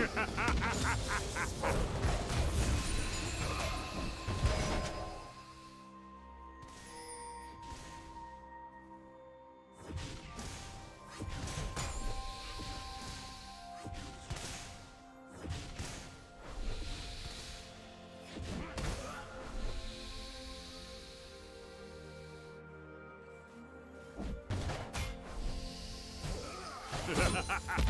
Ha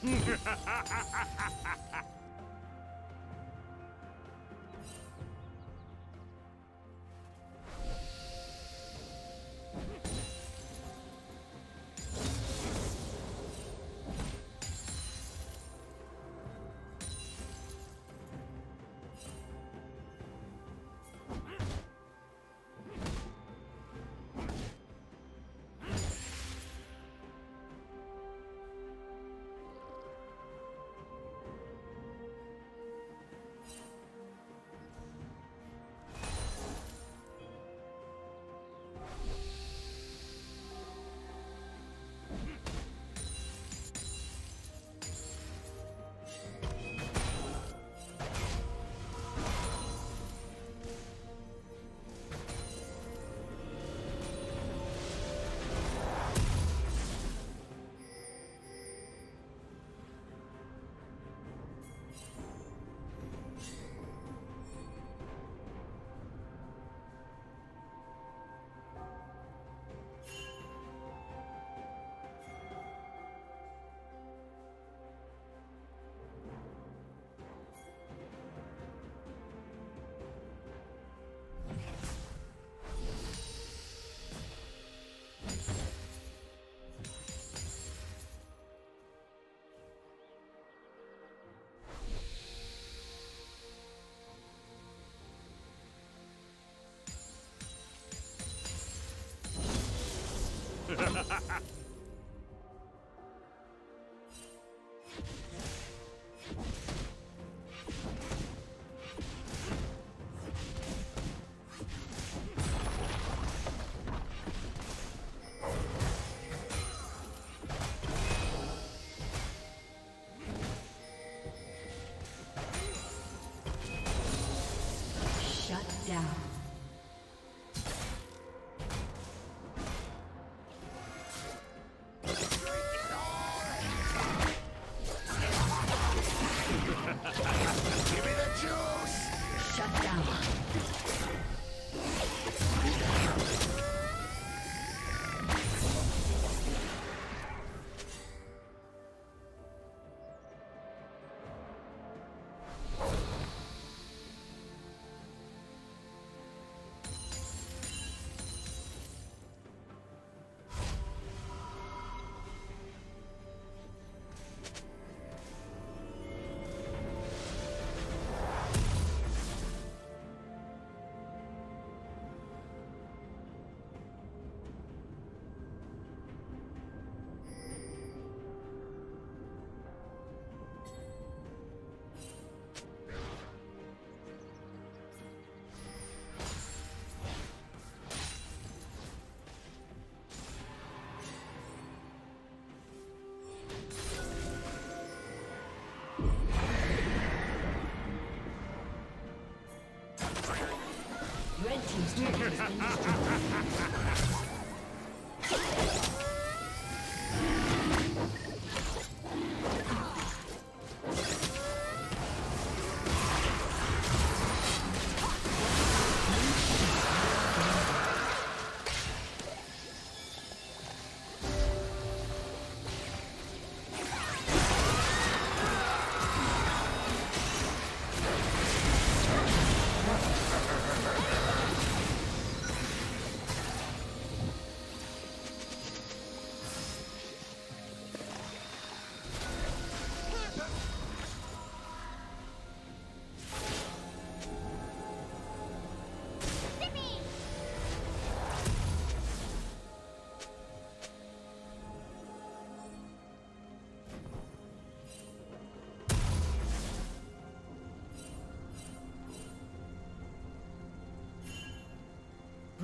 Kill. Ha ha ha ha ha! Ha ha ha ha! Ha ha ha!